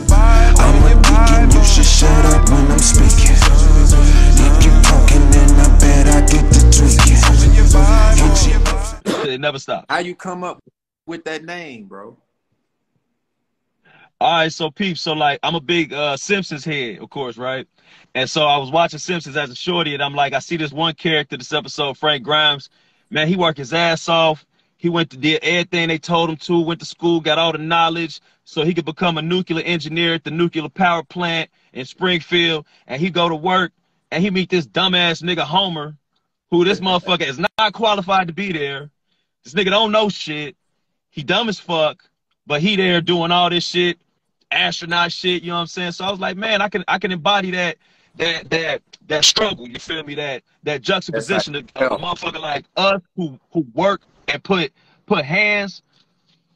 I'm a geek and you should shut up when I'm speaking. If you talking, then I bet I get to tweaking. You It never stop. How you come up with that name, bro? All right, so peeps, so like I'm a big uh Simpsons head, of course, right? And so I was watching Simpsons as a shorty, and I'm like, I see this one character this episode, Frank Grimes. Man, he worked his ass off. He went to did everything they told him to, went to school, got all the knowledge so he could become a nuclear engineer at the nuclear power plant in Springfield. And he go to work and he meet this dumbass nigga Homer, who this motherfucker is not qualified to be there. This nigga don't know shit. He dumb as fuck, but he there doing all this shit, astronaut shit, you know what I'm saying? So I was like, man, I can I can embody that that that that struggle, you feel me? That that juxtaposition of, of a motherfucker like us who who work and put put hands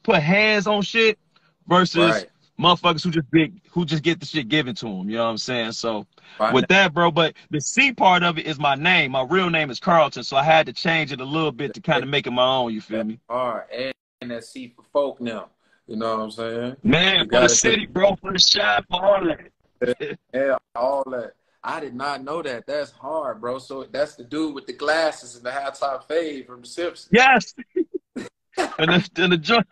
put hands on shit versus Right. motherfuckers who just big who just get the shit given to them. You know what I'm saying? So Right. with that, bro. But the C part of it is my name. My real name is Carlton, so I had to change it a little bit to kind of make it my own. You feel me? All right, and, that seat for folk now. You know what I'm saying? Man, You for the city, bro, for the shop, for all that. Yeah, all that. I did not know that. That's hard, bro. So that's the dude with the glasses and the high top fade from The Simpsons. Yes. and the, and the joint,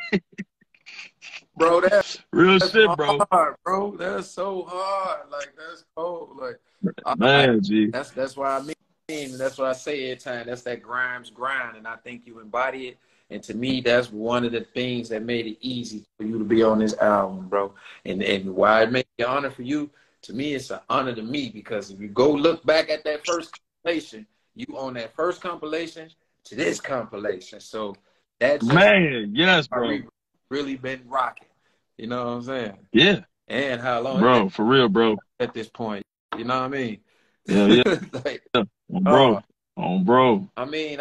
Bro, that's, real that's shit, bro. hard, bro. That's so hard. Like that's cold. Like Man, G. That's that's why I mean. That's what I say every time. That's that Grimes grind, and I think you embody it. And to me, that's one of the things that made it easy for you to be on this album, bro. And and why it made it an honor for you, to me, it's an honor to me because if you go look back at that first compilation, you on that first compilation to this compilation. So that's Man, yes, bro. really been rocking. You know what I'm saying? Yeah, And how long bro, for real, bro. at this point. You know what I mean? Yeah, yeah. like, On bro, uh, on bro. I mean,